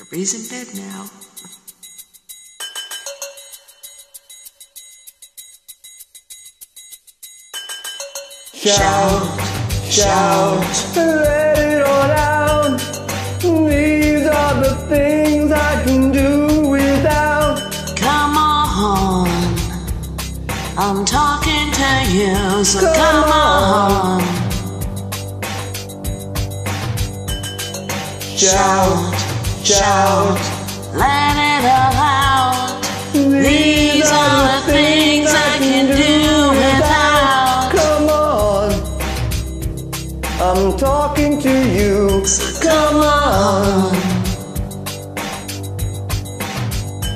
Everybody's in bed now. Shout, shout, let it all out. These are the things I can do without. Come on. I'm talking to you, so come, Come on. on. Shout, shout, Let it all out. These are the things I can do without. Come on, I'm talking to you. So come on.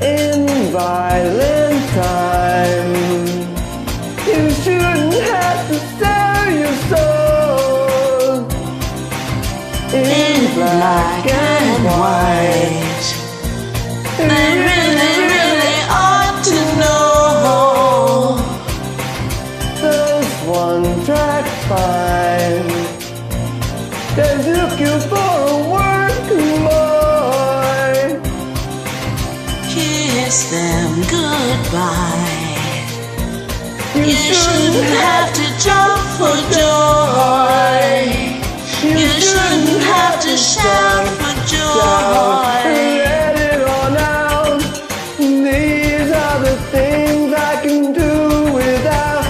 In violent In black and white, They really, really ought to know. those one-track fine. They're looking for a working boy. Kiss them goodbye. You You shouldn't have to jump for joy. To shout for joy. Let it all out. These are the things I can do without.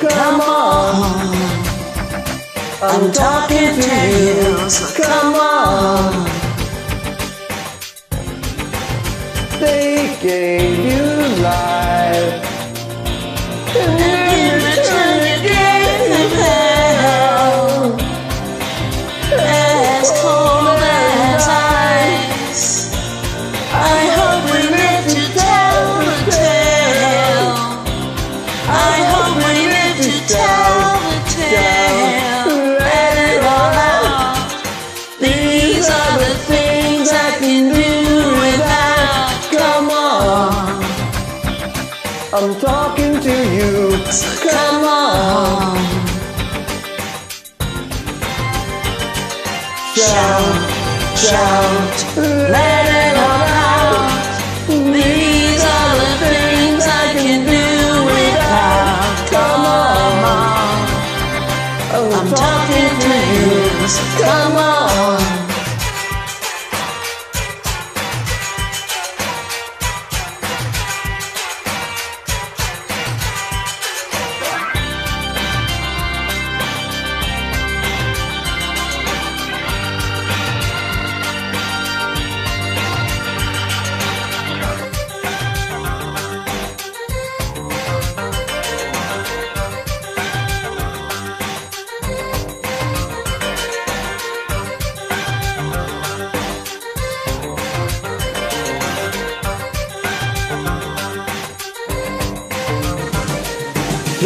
Come Come on, on. I'm talking to you, come on. They gave tell the tale. Let it all out. These are the things I can do without. Come on, I'm talking to you. come on. Shout, shout, Let it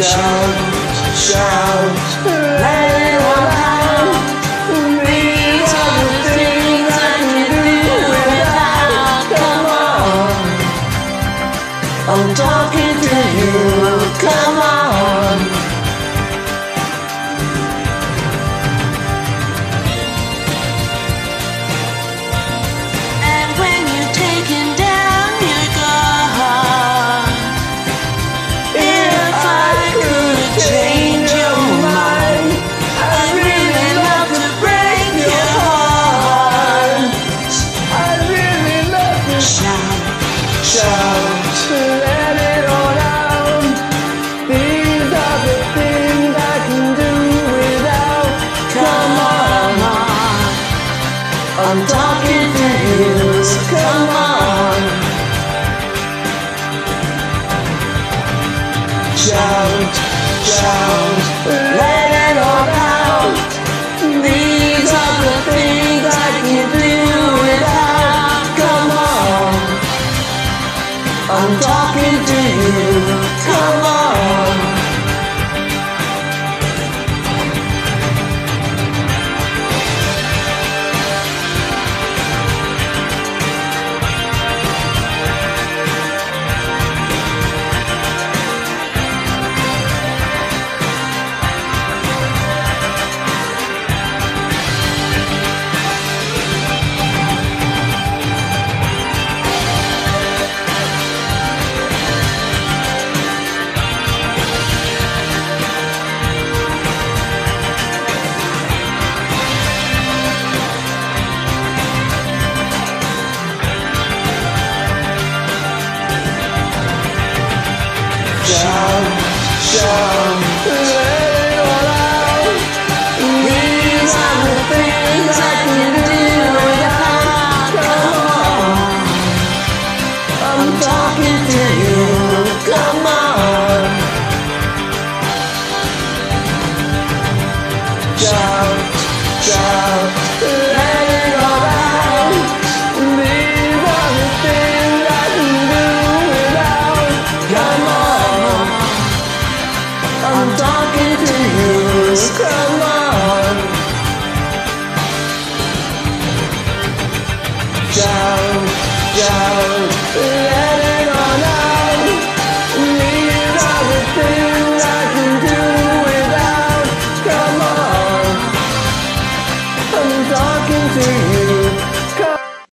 shout, shout. Shout, shout, down Let These are the things I can do Come on I'm talking to you Come on Shout, shout. I'm talking to you. Come on.